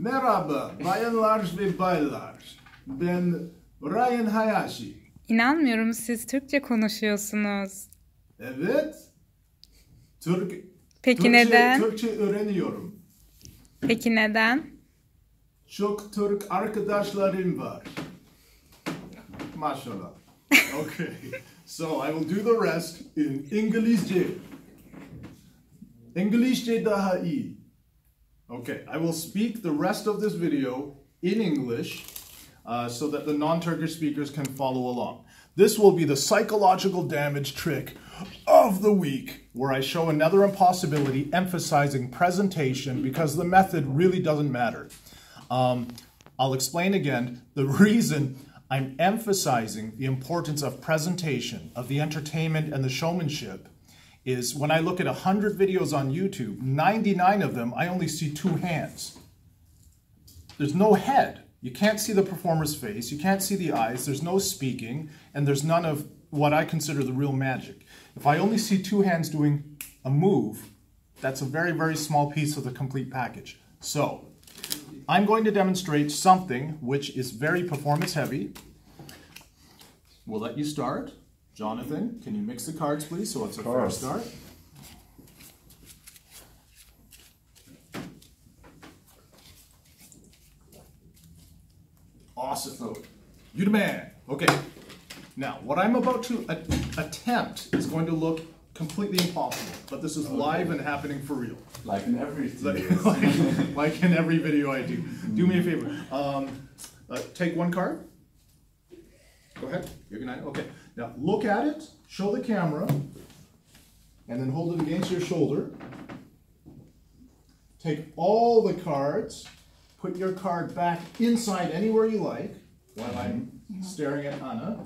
Merhaba bayanlar ve baylar. Ben Ryan Hayashi. İnanmıyorum siz Türkçe konuşuyorsunuz. Evet. Türk Peki Türkçe, neden? Türkçe öğreniyorum. Peki neden? Çok Türk arkadaşlarım var. Maşallah. Okay. So I will do the rest in İngilizce. İngilizce daha iyi. Okay, I will speak the rest of this video in English uh, so that the non-Turkish speakers can follow along. This will be the psychological damage trick of the week, where I show another impossibility emphasizing presentation because the method really doesn't matter. Um, I'll explain again the reason I'm emphasizing the importance of presentation, of the entertainment and the showmanship is when I look at 100 videos on YouTube, 99 of them, I only see two hands. There's no head. You can't see the performer's face, you can't see the eyes, there's no speaking, and there's none of what I consider the real magic. If I only see two hands doing a move, that's a very, very small piece of the complete package. So, I'm going to demonstrate something which is very performance heavy. We'll let you start. Jonathan, can you mix the cards, please, so it's a fair start? Awesome. You the man. Okay. Now, what I'm about to attempt is going to look completely impossible, but this is live and happening for real. Like in every Like, like- like in every video I do. Do me a favor. Um, uh, take one card. Go ahead. You can. Okay. Now look at it. Show the camera, and then hold it against your shoulder. Take all the cards. Put your card back inside anywhere you like while I'm mm-hmm. staring at Anna.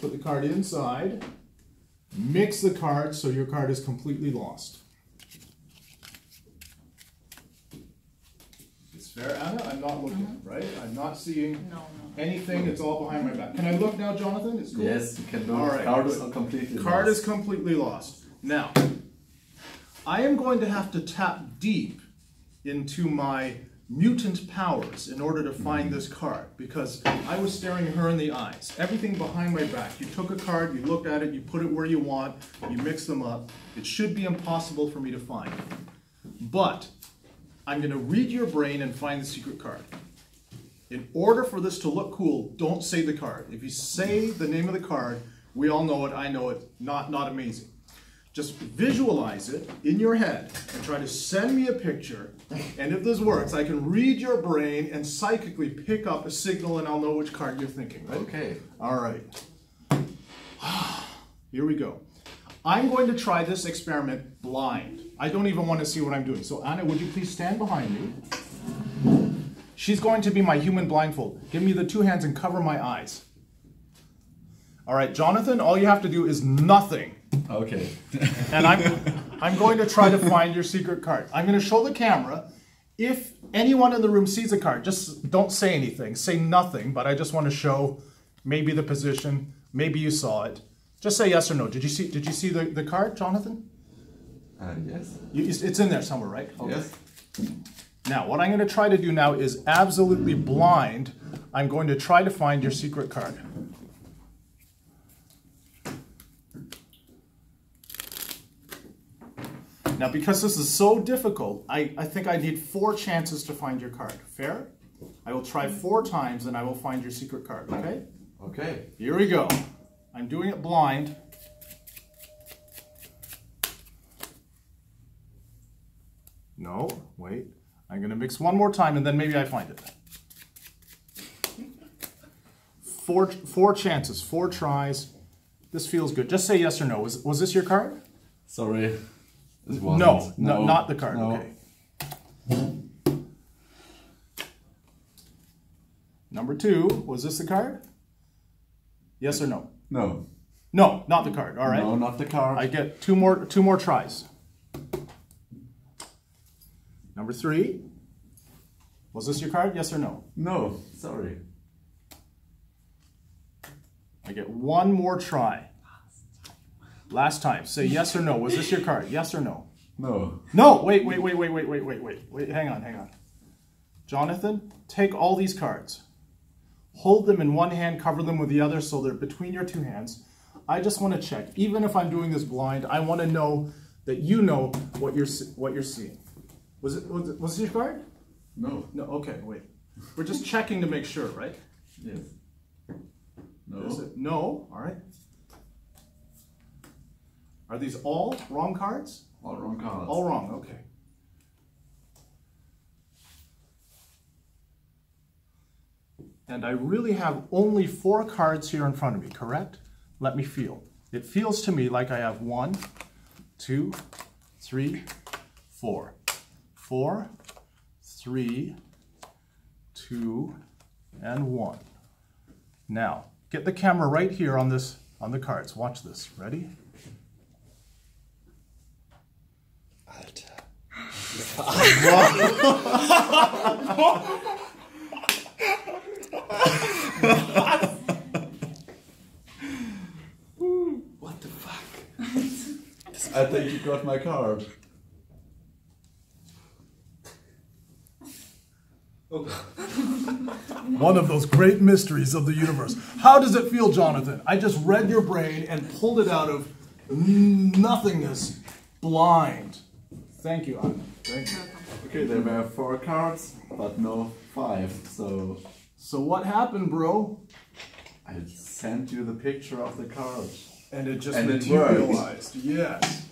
Put the card inside. Mix the cards so your card is completely lost. Fair, Anna. I'm not looking, mm-hmm. right? I'm not seeing anything. It's all behind my back. Can I look now, Jonathan? It's cool. yes, you can do All it. right, Card is not completely Card lost. is completely lost. Now, I am going to have to tap deep into my mutant powers in order to find mm-hmm. this card because I was staring her in the eyes. Everything behind my back. You took a card, you looked at it, you put it where you want, you mix them up. It should be impossible for me to find. But I'm going to read your brain and find the secret card. In order for this to look cool, don't say the card. If you say the name of the card, we all know it, I know it, not, not amazing. Just visualize it in your head and try to send me a picture. And if this works, I can read your brain and psychically pick up a signal and I'll know which card you're thinking, right? Okay. All right. Here we go. I'm going to try this experiment blind. I don't even want to see what I'm doing. So Anna, would you please stand behind me? She's going to be my human blindfold. Give me the two hands and cover my eyes. All right, Jonathan, all you have to do is nothing. Okay. And I'm, I'm going to try to find your secret card. I'm going to show the camera. If anyone in the room sees a card, just don't say anything. Say nothing, but I just want to show maybe the position. Maybe you saw it. Just say yes or no. Did you see, did you see the, the card, Jonathan? Uh, yes. You, it's in there somewhere, right? Okay. Yes. Now, what I'm going to try to do now is absolutely blind. I'm going to try to find your secret card. Now, because this is so difficult, I, I think I need four chances to find your card. Fair? I will try four times and I will find your secret card, okay? Okay. Here we go. I'm doing it blind. No, wait. I'm going to mix one more time and then maybe I find it. Four, four chances, four tries. This feels good. Just say yes or no. Was, was this your card? Sorry. No, wasn't. no, not the card. No. Okay. Number two, was this the card? Yes or no? No. No, not the card. All right. No, not the card. I get two more two more tries. Number three. Was this your card? Yes or no? No. Sorry. I get one more try. Last time. Say yes or no. Was this your card? Yes or no? No. No. Wait, wait, wait, wait, wait, wait, wait, wait. Wait, hang on, hang on. Jonathan, take all these cards. Hold them in one hand, cover them with the other so they're between your two hands. I just want to check. Even if I'm doing this blind, I want to know that you know what you're what you're seeing. Was it was, it, was this your card? No. No. Okay, wait. We're just checking to make sure, right? Yes. No. Is it? No. All right. Are these all wrong cards? All wrong cards. All wrong. Okay. And I really have only four cards here in front of me, correct? Let me feel. It feels to me like I have one, two, three, four. Four, three, two, and one. Now, get the camera right here on this on the cards. Watch this. Ready? What I think you got my card. One of those great mysteries of the universe. How does it feel, Jonathan? I just read your brain and pulled it out of nothingness, blind. Thank you, Anna. Thank you. Okay, there were four cards, but no five. So So what happened, bro? I sent you the picture of the card. And it just And it worked. materialized. yes.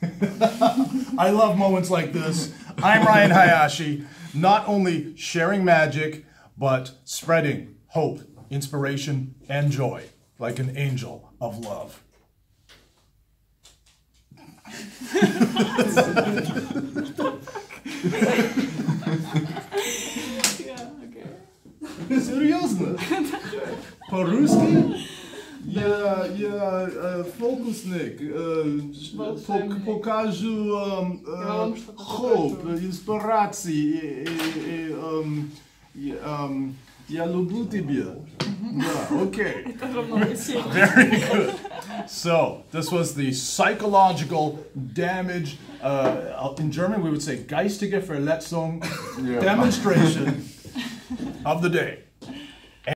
I love moments like this. I'm Ryan Hayashi, not only sharing magic, but spreading hope, inspiration, and joy like an angel of love. Серьезно? По-русски? Я, я э, фокусник, э, пок- покажу эм, э, вам что-то хоп, покажу. инспирации, и, и, и, эм, и, эм, я люблю тебя. Да, окей. Very good. So, this was the psychological damage. Uh, in German, we would say geistige Verletzung Yeah. demonstration of the day.